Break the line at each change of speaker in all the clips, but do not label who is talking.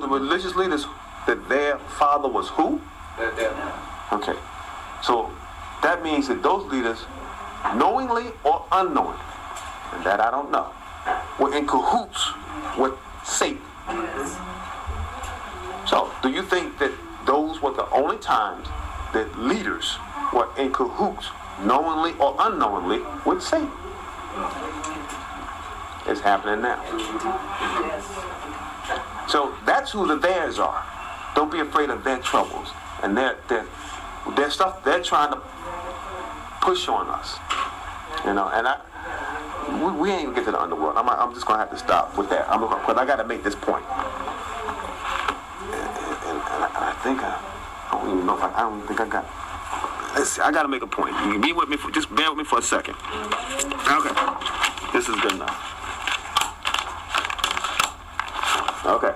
the religious leaders that their father was who? Okay. So that means that those leaders, knowingly or unknowingly, and that I don't know, were in cahoots with Satan. So do you think that those were the only times that leaders were in cahoots, knowingly or unknowingly, with Satan? It's happening now. So that's who the theirs are. Don't be afraid of their troubles and their their their stuff they're trying to push on us. You know, and I we, we ain't gonna get to the underworld. I'm, I'm just gonna have to stop with that. I'm because I gotta make this point. And, I, think I, I don't even know if I, I don't think I got. Let's see, I gotta make a point. Be with me for just bear with me for a second. Okay, this is good enough. Okay.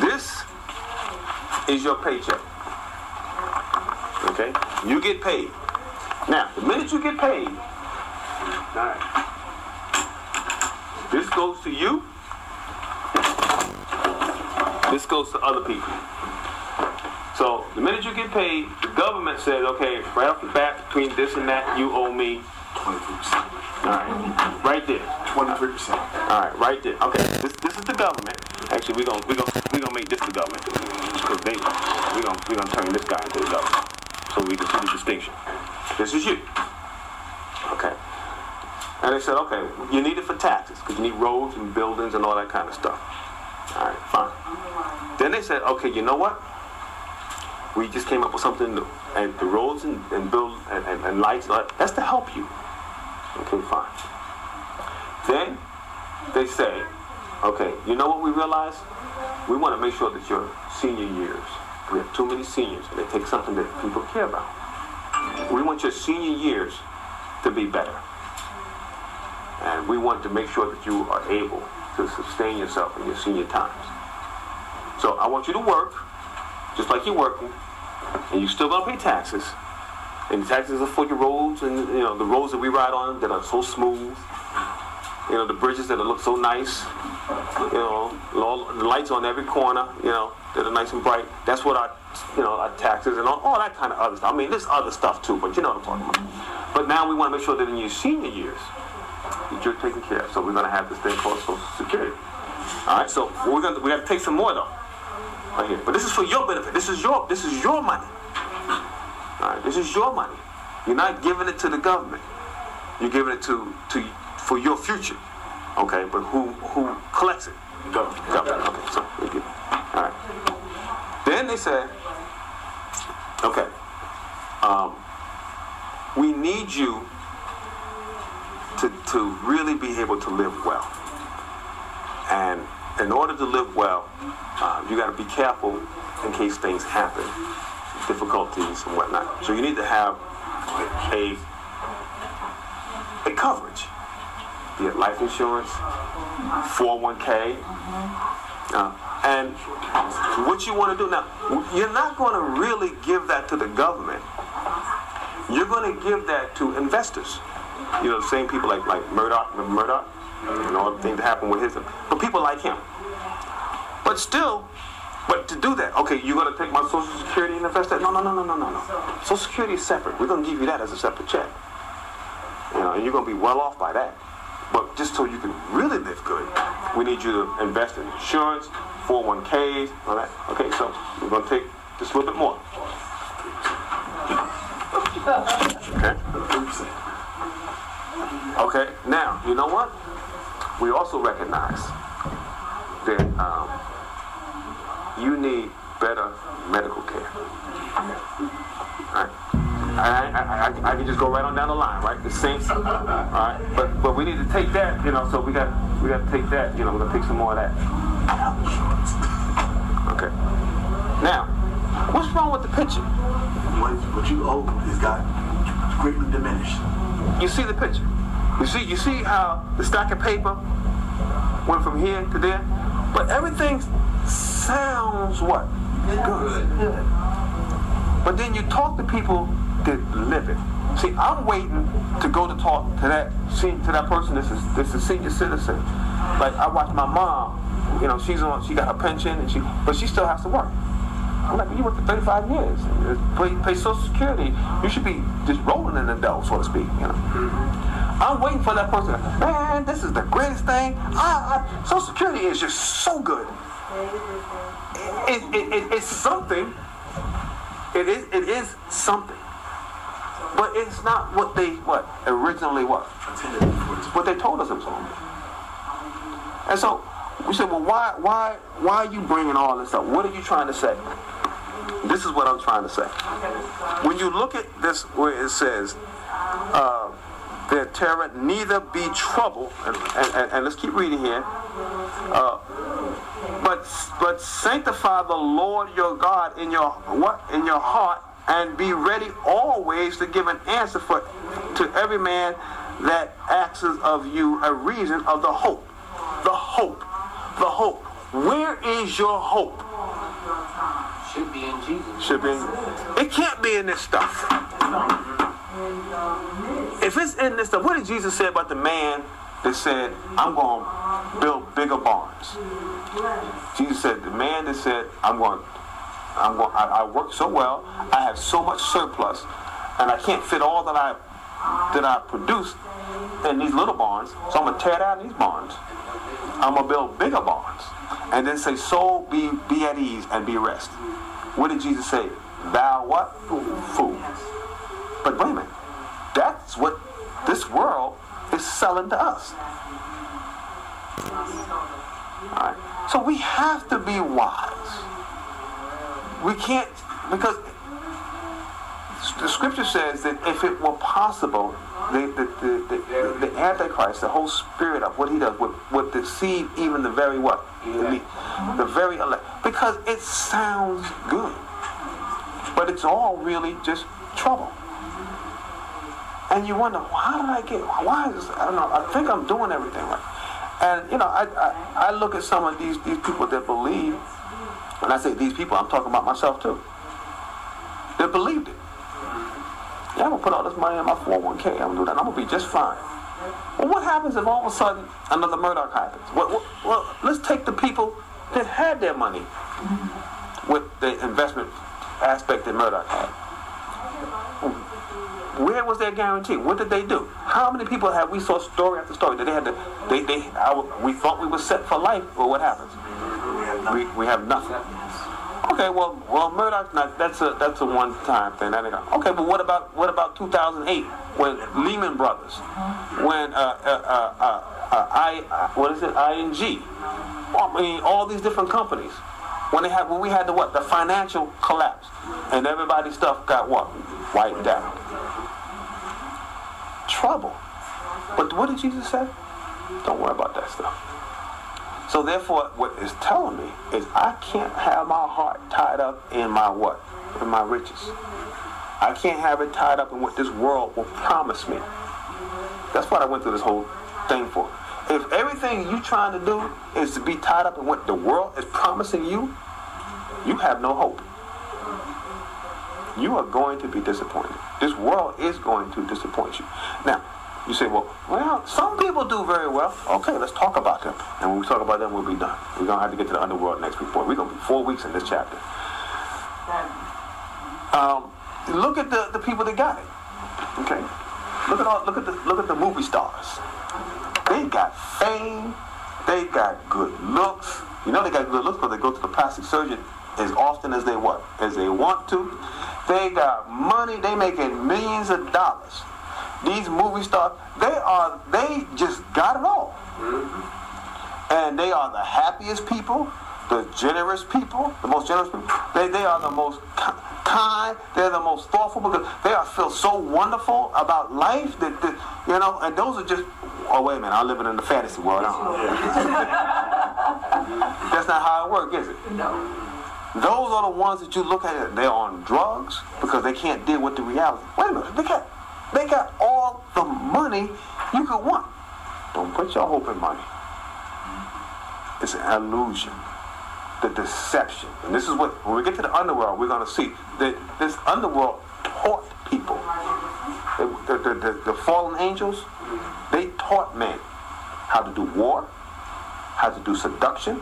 This is your paycheck. Okay? You get paid. Now, the minute you get paid, this goes to you. This goes to other people. So the minute you get paid, the government says, okay, right off the bat, between this and that, you owe me.
23%.
All right, right there.
23%.
All right, right there. Okay, this this is the government. Actually, we're gonna we gonna we gonna make this the government because they we gonna we gonna turn this guy into the government so we can see the distinction. This is you. Okay. And they said, okay, you need it for taxes because you need roads and buildings and all that kind of stuff. All right, fine. Then they said, okay, you know what? We just came up with something new, and the roads and, and build and, and, and lights, that's to help you. Okay, fine. Then they say, okay, you know what we realize? We want to make sure that your senior years, we have too many seniors, and they take something that people care about. We want your senior years to be better. And we want to make sure that you are able to sustain yourself in your senior times. So I want you to work, just like you're working, and you're still gonna pay taxes. And the taxes are for your roads and you know the roads that we ride on that are so smooth. You know the bridges that look so nice. You know all the lights on every corner. You know that are nice and bright. That's what our you know our taxes and all, all that kind of other stuff. I mean there's other stuff too, but you know what I'm talking about. But now we want to make sure that in your senior years that you're taken care of. So we're gonna have this thing called Social Security. All right. So we're gonna we got to take some more though. Right here. But this is for your benefit. This is your this is your money. This is your money. You're not giving it to the government. You're giving it to to for your future. Okay, but who who collects it?
Government.
Government. Okay, so we get all right. Then they said, okay, um, we need you to to really be able to live well. And in order to live well, uh, you got to be careful in case things happen difficulties and whatnot. So you need to have a a coverage, be it life insurance, 401k, uh, and what you want to do now. You're not going to really give that to the government. You're going to give that to investors. You know, the same people like like Murdoch, Murdoch, and all the things that happened with his, but people like him. But still, but to do that, okay, you're gonna take my Social Security and invest that? No, no, no, no, no, no, no. Social Security is separate. We're gonna give you that as a separate check. You know, and you're gonna be well off by that. But just so you can really live good, we need you to invest in insurance, 401ks, all that. Okay, so we're gonna take just a little bit more. Okay. Okay. Now, you know what? We also recognize that um, you need better medical care. All right. I, I, I, I can just go right on down the line, right? The same. All right. But but we need to take that, you know. So we got we got to take that. You know, we're gonna take some more of that. Okay. Now, what's wrong with the picture?
What, what you owe is got greatly diminished.
You see the picture. You see you see how the stack of paper went from here to there, but everything sounds what good. But then you talk to people that live it. See, I'm waiting to go to talk to that to that person. This is this is senior citizen, Like I watch my mom. You know, she's on. She got her pension, and she, but she still has to work. I'm like, you worked for 35 years. Pay, pay Social Security. You should be just rolling in the dough, so to speak. You know. I'm waiting for that person. Man, this is the greatest thing. I, I, Social Security is just so good. It, it, it, it's something. It is. It is something. But it's not what they what originally was. What they told us it was going to be. And so we said, well, why why why are you bringing all this up? What are you trying to say? This is what I'm trying to say. When you look at this, where it says, uh, their terror neither be trouble, and, and, and, let's keep reading here. Uh, but but sanctify the Lord your God in your what in your heart, and be ready always to give an answer for to every man that asks of you a reason of the hope, the hope, the hope. Where is your hope?
Should be in Jesus.
Should be. In, it can't be in this stuff. If it's in this stuff, what did Jesus say about the man that said, I'm going to build bigger barns? Jesus said, the man that said, I'm going, I'm going, I, I work so well, I have so much surplus, and I can't fit all that I that I produce in these little barns, so I'm gonna tear down these barns. I'm gonna build bigger barns, and then say, "So be be at ease and be rest." What did Jesus say? Thou what? Fool. But wait a minute. That's what this world is selling to us. Right. So we have to be wise. We can't because the scripture says that if it were possible, the, the, the, the, Antichrist, the whole spirit of what he does, would, would deceive even the very what? The, the very elect. Because it sounds good. But it's all really just trouble. And you wonder, how did I get, why is I don't know, I think I'm doing everything right. And, you know, I, I, I look at some of these, these people that believe, when I say these people, I'm talking about myself too, that believed it. Yeah, I'm gonna put all this money in my 401k. I'm gonna do that. I'm gonna be just fine. Well, what happens if all of a sudden another Murdoch happens? Well, well, let's take the people that had their money with the investment aspect that Murdoch had. Where was their guarantee? What did they do? How many people have we saw story after story that they had to? They they we thought we were set for life, but what happens? We we have nothing. Okay, well, well, Murdoch, that's a that's a one-time thing. That okay, but what about what about 2008 when Lehman Brothers, when uh, uh, uh, uh, uh I what is it ING, I mean all these different companies, when they had when we had the what the financial collapse, and everybody's stuff got what wiped out. Trouble. But what did Jesus say? Don't worry about that stuff. So therefore, what it's telling me is I can't have my heart tied up in my what? In my riches. I can't have it tied up in what this world will promise me. That's what I went through this whole thing for. If everything you're trying to do is to be tied up in what the world is promising you, you have no hope. You are going to be disappointed. This world is going to disappoint you. Now, you say, well, well, some people do very well. Okay, let's talk about them. And when we talk about them, we'll be done. We're going to have to get to the underworld next week. Boy, we're going to be four weeks in this chapter. Um, look at the, the people that got it. Okay? Look at all look at the look at the movie stars. They got fame, they got good looks. You know they got good looks because they go to the plastic surgeon as often as they what? As they want to. They got money, they making millions of dollars these movie stars, they are, they just got it all. Mm-hmm. And they are the happiest people, the generous people, the most generous people. They, they are the most kind, they're the most thoughtful because they are feel so wonderful about life that, that you know, and those are just, oh, wait a minute, I'm living in the fantasy world. That's not how it works, is it?
No.
Those are the ones that you look at, they're on drugs because they can't deal with the reality. Wait a minute, they can't. They got all the money you could want. Don't put your hope in money. It's an illusion. The deception. And this is what, when we get to the underworld, we're going to see that this underworld taught people. The, the, the, the fallen angels, they taught men how to do war. how to do seduction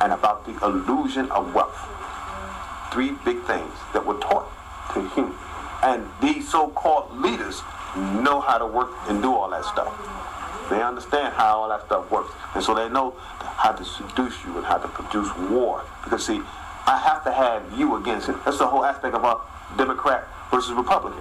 and about the illusion of wealth. Three big things that were taught to him. And these so-called leaders know how to work and do all that stuff. They understand how all that stuff works. And so they know how to seduce you and how to produce war. Because see, I have to have you against it. That's the whole aspect of a Democrat versus Republican.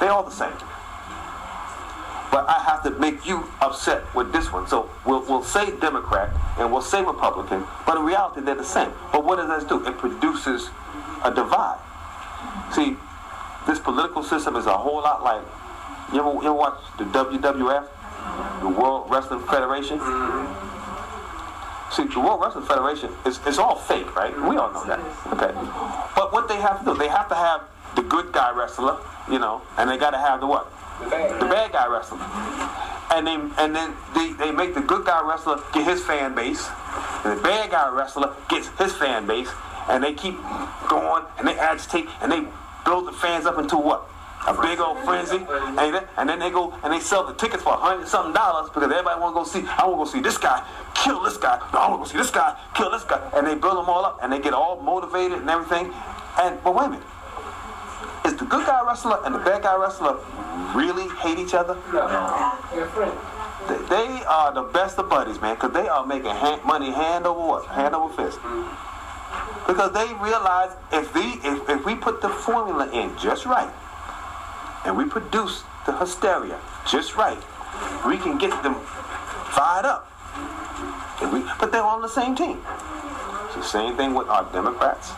They're all the same. But I have to make you upset with this one. So we'll, we'll say Democrat and we'll say Republican, but in reality they're the same. But what does that do? It produces a divide. See, this political system is a whole lot like you ever, you ever watch the WWF, the World Wrestling Federation? See, the World Wrestling Federation is it's all fake, right? We all know that. Okay. But what they have to do, they have to have the good guy wrestler, you know, and they got to have the what?
The bad.
the bad guy wrestler. And they and then they, they make the good guy wrestler get his fan base, and the bad guy wrestler gets his fan base, and they keep going and they agitate and they build the fans up into what? A big old frenzy, and then, and then they go and they sell the tickets for a hundred something dollars because everybody want to go see. I want to go see this guy kill this guy. No, I want to go see this guy kill this guy, and they build them all up and they get all motivated and everything. And but wait a minute, good guy wrestler and the bad guy wrestler really hate each other?
No.
They, are the best of buddies, man, because they are making hand, money hand over what? Hand over fist. Because they realize if, the, if, if we put the formula in just right, and we produce the hysteria just right, we can get them fired up. We, but they're on the same team. It's the same thing with our Democrats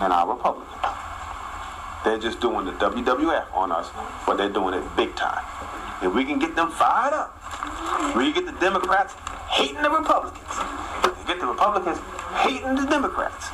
and our Republicans. They're just doing the WWF on us, but they're doing it big time. If we can get them fired up, we get the Democrats hating the Republicans. We get the Republicans hating the Democrats.